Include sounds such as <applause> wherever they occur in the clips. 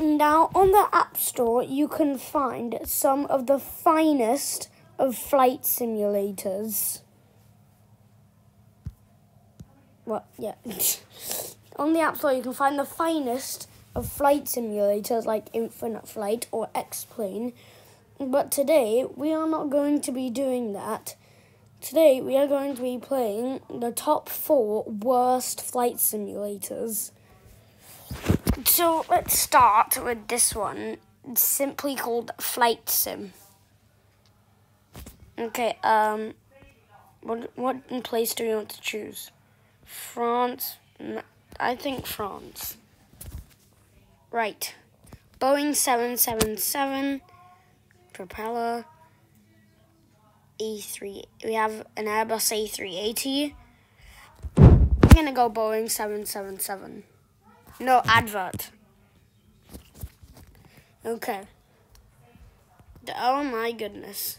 Now, on the App Store, you can find some of the finest of flight simulators. What? Yeah. <laughs> on the App Store, you can find the finest of flight simulators like Infinite Flight or X-Plane. But today, we are not going to be doing that. Today, we are going to be playing the top four worst flight simulators. So let's start with this one. It's simply called Flight Sim. Okay, um, what what place do we want to choose? France. I think France. Right. Boeing 777 propeller E3, We have an Airbus A380. I'm gonna go Boeing 777. No advert. Okay. Oh my goodness.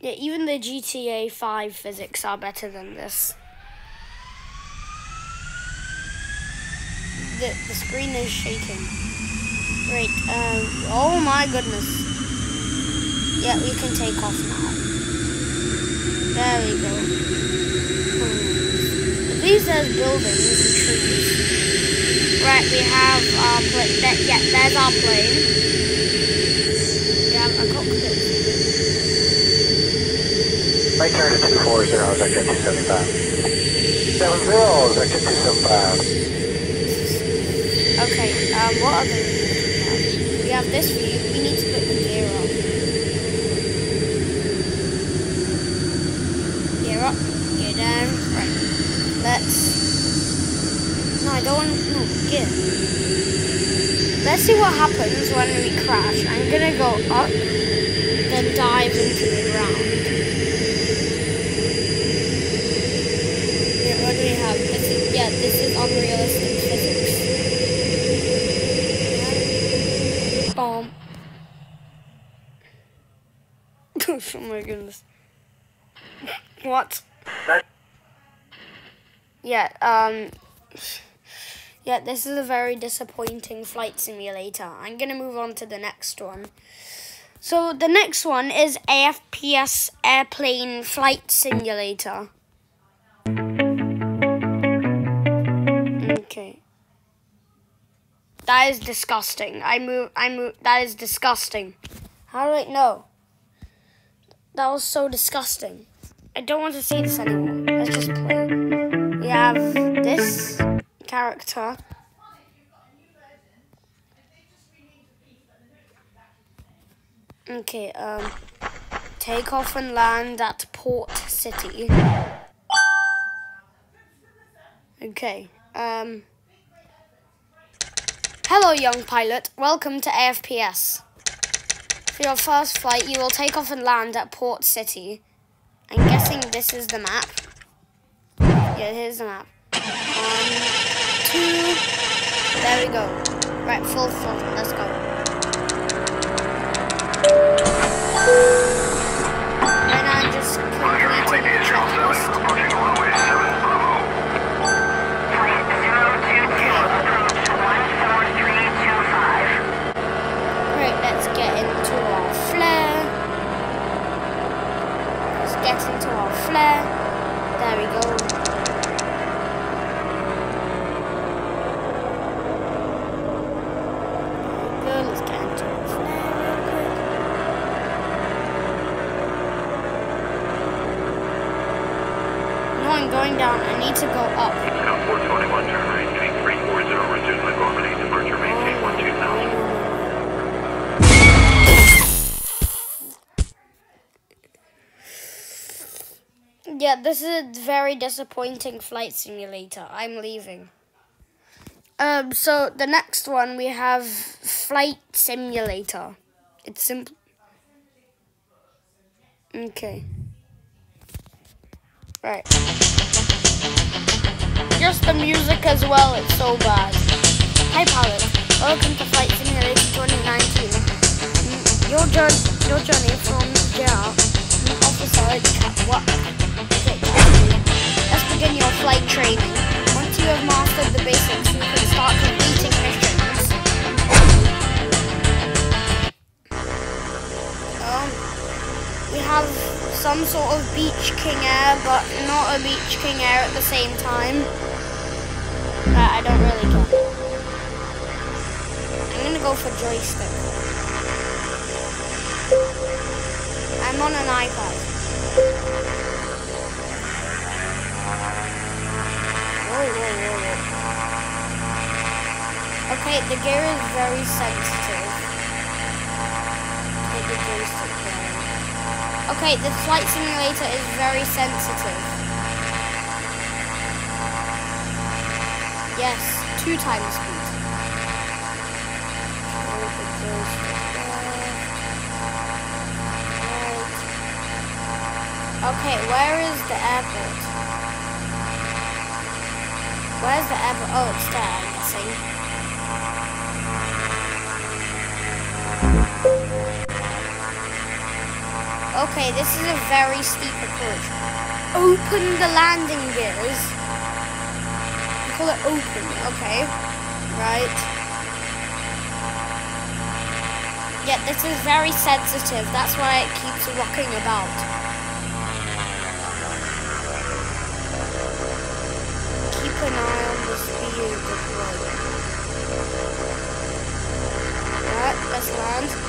Yeah, even the GTA 5 physics are better than this. The, the screen is shaking. Great. um, oh my goodness. Yeah, we can take off now. There we go. Hmm. These are buildings. Right, we have our plane. Yeah, there's our plane. We have a cockpit. Right turn to 240, Vector 275. 70, Vector 275. Okay, um, what other views we have? We have this view. We need to put the gear on. Gear up, gear down. Right. Let's. No, I don't want. No. Let's see what happens when we crash. I'm gonna go up, then dive into the ground. Yeah, what do we have? This is, yeah, this is unrealistic physics. Bomb. <laughs> oh my goodness. What? Yeah, um. Yeah, this is a very disappointing flight simulator. I'm gonna move on to the next one. So, the next one is AFPS Airplane Flight Simulator. Okay. That is disgusting. I move. I move. That is disgusting. How do I know? That was so disgusting. I don't want to see this anymore. Let's just play. We have this character. Okay. Um. Take off and land at Port City. Okay. Um. Hello, young pilot. Welcome to AFPS. For your first flight, you will take off and land at Port City. I'm guessing this is the map. Yeah, here's the map. Two. There we go. Right, full full. Let's go. Now, I'm just completing the checklist. Right, let's get into our flare. Let's get into our flare. There we go. Good, let's get into our flare real quick. I'm going down. I need to go up. Now 421, turn right, heading 340, resume my departure, maintain 12000. Yeah, this is a very disappointing flight simulator. I'm leaving. Um, so the next one we have flight simulator. It's simple. Okay. Right. Just the music as well, it's so bad. Hi pilot. welcome to Flight Simulation 2019. Your journey, your journey from JR officer at Catwalk. Let's begin your flight training. Once you have mastered the basics, you can start completing missions. Um, we have some sort of Beech King Air, but not a Beech King Air at the same time. But I don't really care. I'm gonna go for joystick. I'm on an iPad. Whoa, whoa, whoa. Okay, the gear is very sensitive. Take the joystick down. Okay, the flight simulator is very sensitive. Yes, two times speed. Okay, where is the airport? Where's the airport? Oh, it's there, I'm guessing. Okay, this is a very steep approach. Open the landing gears. You call it open, okay. Right. Yeah, this is very sensitive. That's why it keeps rocking about. Keep an eye on the speed of the. Right, let's land.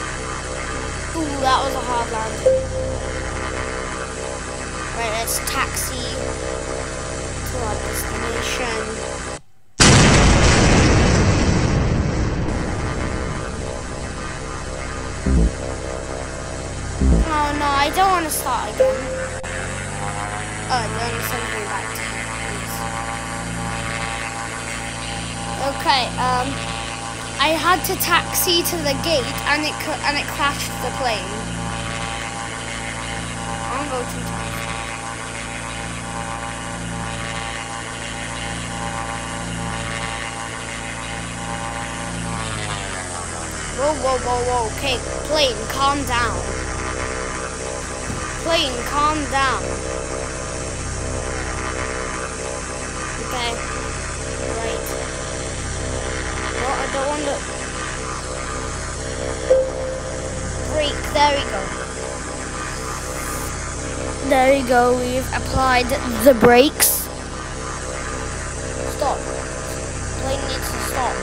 Ooh, that was a hard landing. Right, let's taxi to our destination. Oh no, I don't want to start again. Oh, then me back to. Okay, um, I had to taxi to the gate and it and it crashed the plane. Two times. Whoa, whoa, whoa, whoa. Okay, plane, calm down. Plane, calm down. Okay. No, I don't want to. Brake, there we go. There you go, we've applied the brakes. Stop. Plane needs to stop.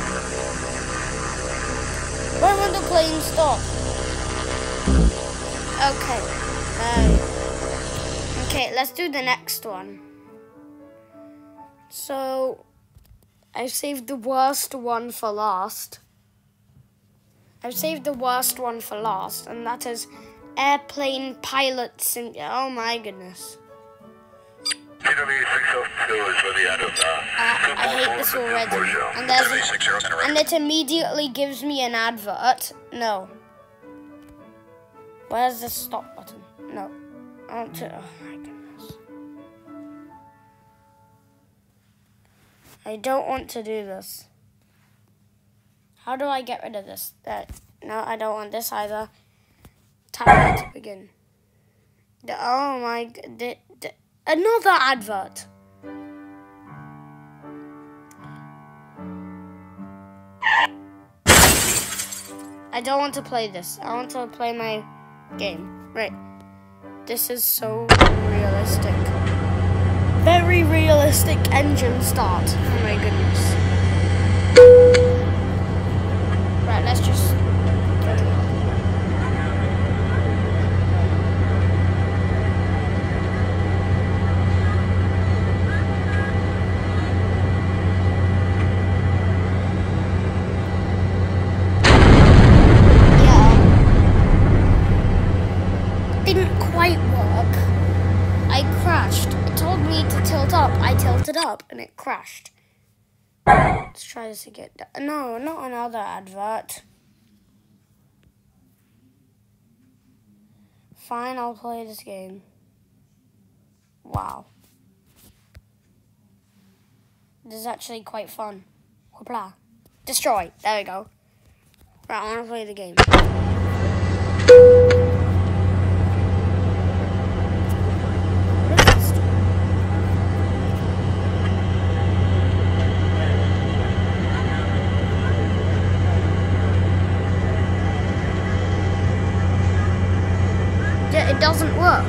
When will the plane stop? Okay. Uh, okay, let's do the next one. So, I've saved the worst one for last. I've saved the worst one for last, and that is airplane pilot sim. Oh my goodness. TW602 is for the end of the. I, I hate this already. And there's an, and it immediately gives me an advert. No. Where's the stop button? No. I want to. Oh my goodness. I don't want to do this. How do I get rid of this? Uh, no, I don't want this either. Here to begin. The, oh my. The, the, another advert. I don't want to play this. I want to play my game. Right. This is so realistic. Very realistic engine start. Oh my goodness. Right, let's just. Yeah. Didn't quite work. I crashed. Told me to tilt up. I tilted up and it crashed. Let's try this again. No, not another advert. Fine, I'll play this game. Wow. This is actually quite fun. Hoopla. Destroy. There we go. Right, I want to play the game. What is this? Yeah, it doesn't work.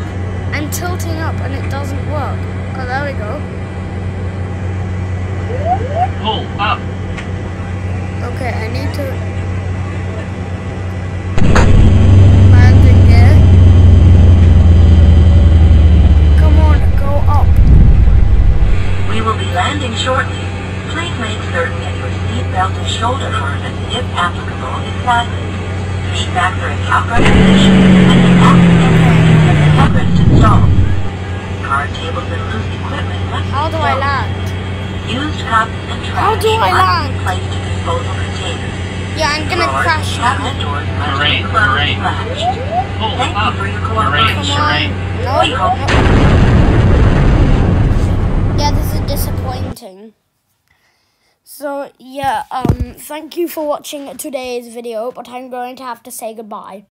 I'm tilting up and it doesn't work. Oh, there we go. Pull up. Okay, I need to land in gear. Come on, go up. We will be landing shortly. Please make certain that your seatbelt and shoulder harness, if applicable, is fastened. Be factory upright position and the oxygen tank and the headrest installed. Card tables and loose equipment must be How do I stowed. land? Used cups and trash How do I must land? be placed in disposal containers. Yeah, I'm gonna crash now. cabinet doors must be Terrain, closed terrain. and latched. Pull up. for your Terrain, cooperation. Come on. terrain. No, no. Yeah, this is disappointing. So yeah, um, thank you for watching today's video, but I'm going to have to say goodbye.